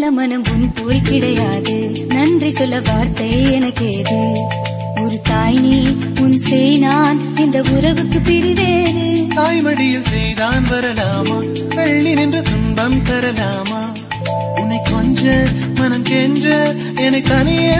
நல்ல மனம் உன் போல் கிடையாது. நன்றி சொல்ல வார்த்தை எனக்கேது. ஒரு தாய் நீ உன் செய் நான் இந்த உறவுக்கு பிரிவேது தாய்மடியில் செய்தான் வரலாமா? பள்ளி நின்று துன்பம் தரலாமா? உன்னை கொஞ்ச மனம் கென்ற என்னை தனியே